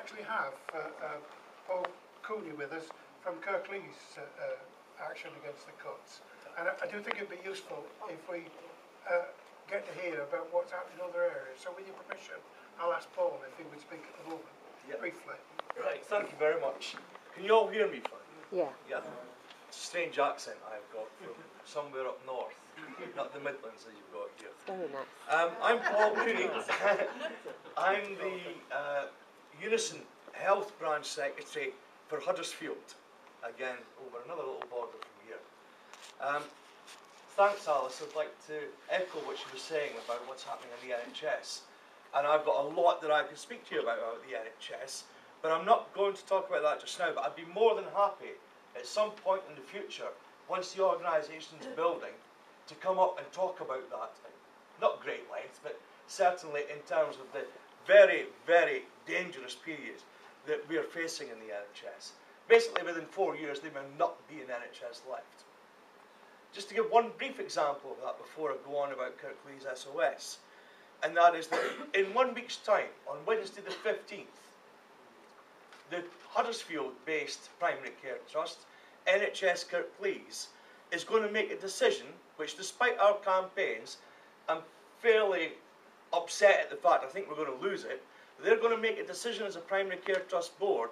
actually have uh, uh, Paul Cooney with us from Kirklees uh, uh, action against the cuts. And I, I do think it'd be useful if we uh, get to hear about what's happening in other areas. So with your permission, I'll ask Paul if he would speak at the moment, Yeah. briefly. Right, thank you very much. Can you all hear me fine? Yeah. Yeah. It's a strange accent I've got from somewhere up north, not the Midlands as you've got here. Very nice. Um, I'm Paul Cooney. I'm the uh, Unison Health Branch Secretary for Huddersfield. Again, over another little border from here. Um, thanks, Alice. I'd like to echo what she was saying about what's happening in the NHS. And I've got a lot that I can speak to you about about the NHS, but I'm not going to talk about that just now. But I'd be more than happy at some point in the future, once the organisation's building, to come up and talk about that. Not great length, but certainly in terms of the very, very dangerous period that we are facing in the NHS. Basically, within four years, there may not be an NHS left. Just to give one brief example of that before I go on about Kirklees SOS, and that is that in one week's time, on Wednesday the 15th, the Huddersfield-based Primary Care Trust, NHS Kirklees, is going to make a decision which, despite our campaigns, I'm fairly upset at the fact I think we're going to lose it. They're going to make a decision as a Primary Care Trust board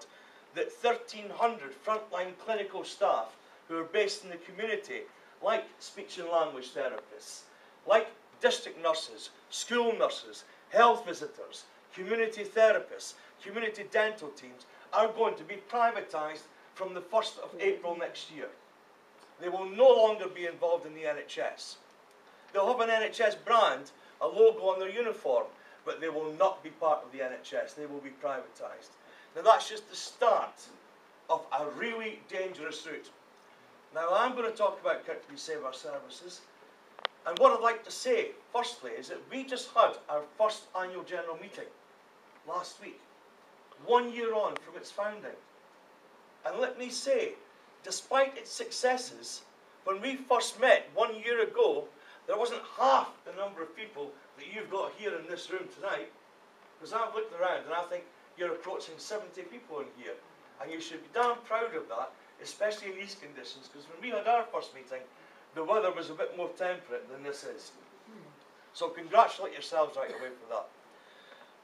that 1,300 frontline clinical staff who are based in the community, like speech and language therapists, like district nurses, school nurses, health visitors, community therapists, community dental teams, are going to be privatised from the 1st of mm-hmm. April next year. They will no longer be involved in the NHS. They'll have an NHS brand, a logo on their uniform, but they will not be part of the NHS. They will be privatised. Now that's just the start of a really dangerous route. Now I'm going to talk about Kirklees Save Our Services. And what I'd like to say, firstly, is that we just had our first annual general meeting last week, one year on from its founding. And let me say, despite its successes, when we first met one year ago, there wasn't half the number of people you've got here in this room tonight. Because I've looked around and I think you're approaching 70 people in here. And you should be damn proud of that, especially in these conditions. Because when we had our first meeting, the weather was a bit more temperate than this is. So congratulate yourselves right away for that.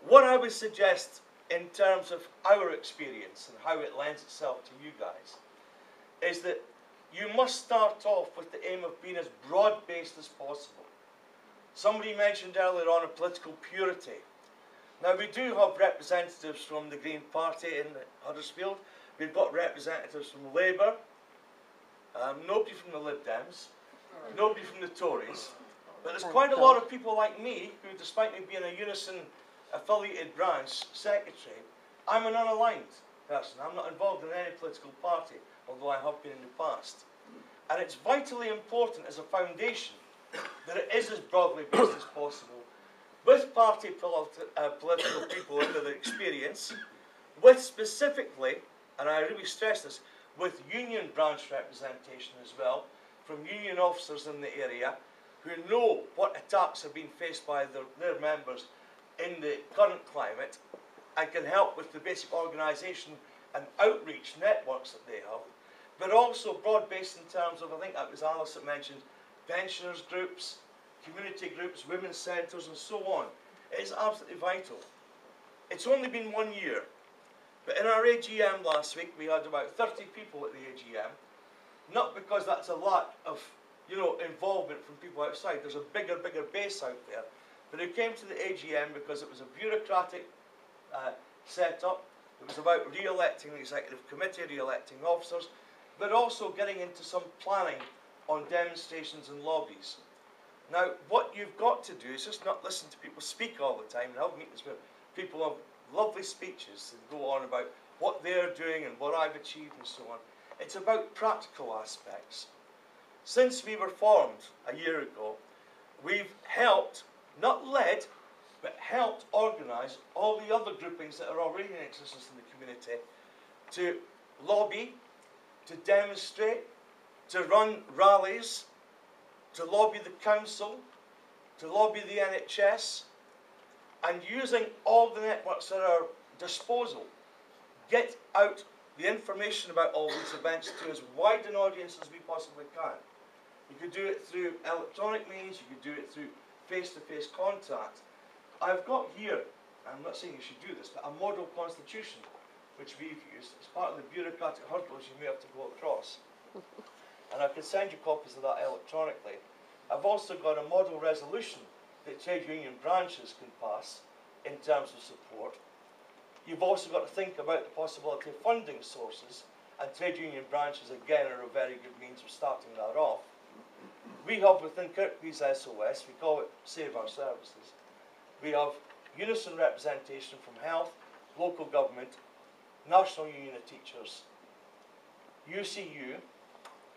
What I would suggest in terms of our experience and how it lends itself to you guys is that you must start off with the aim of being as broad-based as possible. Somebody mentioned earlier on a political purity. Now we do have representatives from the Green Party in Huddersfield. We've got representatives from Labour. Um, nobody from the Lib Dems. Nobody from the Tories. But there's quite a lot of people like me who, despite me being a Unison affiliated branch secretary, I'm an unaligned person. I'm not involved in any political party, although I have been in the past. And it's vitally important as a foundation that it is as broadly based as possible, with party uh, political people under their experience, with specifically, and I really stress this, with union branch representation as well, from union officers in the area who know what attacks are being faced by their, their members in the current climate and can help with the basic organisation and outreach networks that they have, but also broad-based in terms of, I think that was Alice that mentioned, pensioners groups, community groups, women's centres and so on. It is absolutely vital. It's only been one year, but in our AGM last week we had about 30 people at the AGM, not because that's a lot of you know, involvement from people outside. There's a bigger, bigger base out there. But it came to the AGM because it was a bureaucratic uh, setup. It was about re-electing the executive committee, re-electing officers, but also getting into some planning on demonstrations and lobbies. Now, what you've got to do is just not listen to people speak all the time and I've meetings where people have lovely speeches and go on about what they're doing and what I've achieved and so on. It's about practical aspects. Since we were formed a year ago, we've helped, not led, but helped organise all the other groupings that are already in existence in the community to lobby, to demonstrate, to run rallies, to lobby the council, to lobby the NHS, and using all the networks at our disposal get out the information about all these events to as wide an audience as we possibly can. You could do it through electronic means, you could do it through face-to-face contact. I've got here, I'm not saying you should do this, but a model constitution which we've used. It's part of the bureaucratic hurdles you may have to go across. And I can send you copies of that electronically. I've also got a model resolution that trade union branches can pass in terms of support. You've also got to think about the possibility of funding sources, and trade union branches again are a very good means of starting that off. We have within Kirklees SOS, we call it Save Our Services, we have unison representation from health, local government, National Union of Teachers, UCU,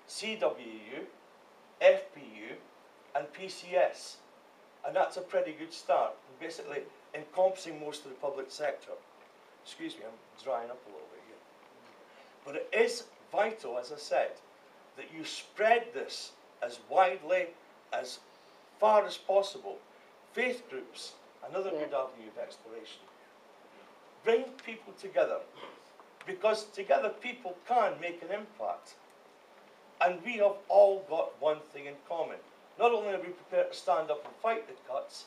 CWU, FBU, and PCS. And that's a pretty good start, basically encompassing most of the public sector. Excuse me, I'm drying up a little bit here. But it is vital, as I said, that you spread this as widely, as far as possible. Faith groups, another Yeah. good avenue of exploration. Bring people together, because together people can make an impact. And we have all got one thing in common. Not only are we prepared to stand up and fight the cuts,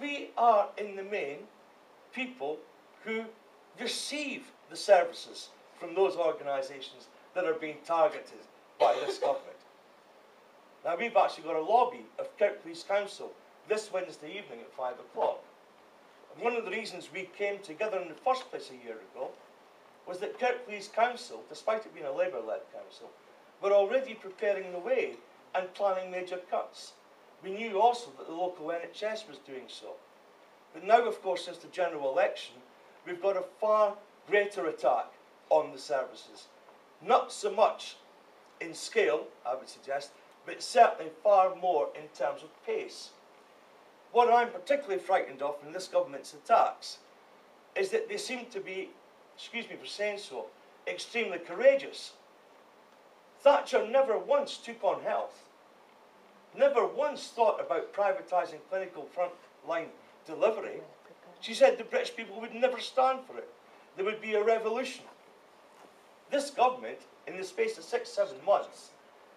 we are in the main people who receive the services from those organisations that are being targeted by this government. Now we've actually got a lobby of Kirklees Council this Wednesday evening at five o'clock. And one of the reasons we came together in the first place a year ago was that Kirklees Council, despite it being a Labour-led council, were already preparing the way and planning major cuts. We knew also that the local NHS was doing so. But now, of course, since the general election, we've got a far greater attack on the services. Not so much in scale, I would suggest, but certainly far more in terms of pace. What I'm particularly frightened of in this government's attacks is that they seem to be, excuse me for saying so, extremely courageous. Thatcher never once took on health, never once thought about privatising clinical frontline delivery. She said the British people would never stand for it. There would be a revolution. This government, in the space of six, seven months,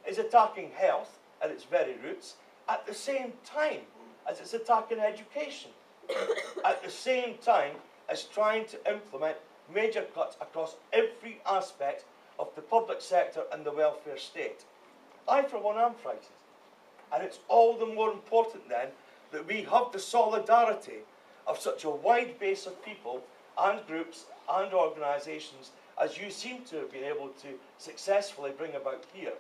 is attacking health at its very roots at the same time as it's attacking education. at the same time as trying to implement major cuts across every aspect of the public sector and the welfare state. I, for one, am frightened. And it's all the more important then that we have the solidarity of such a wide base of people and groups and organisations as you seem to have been able to successfully bring about here.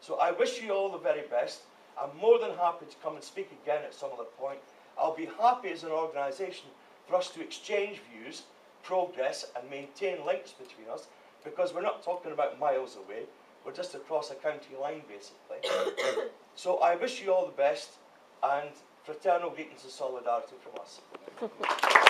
So I wish you all the very best. I'm more than happy to come and speak again at some other point. I'll be happy as an organisation for us to exchange views, progress, and maintain links between us because we're not talking about miles away. We're just across a county line, basically. so I wish you all the best and fraternal greetings and solidarity from us.